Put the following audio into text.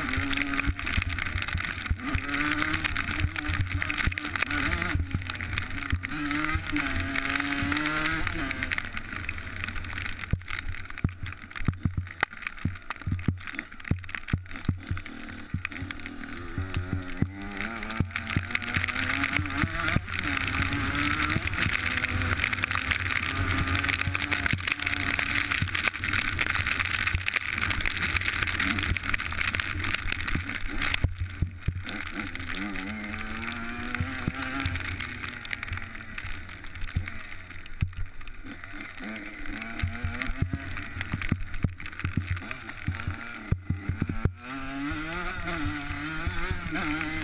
Mm-hmm. Ha ha ha.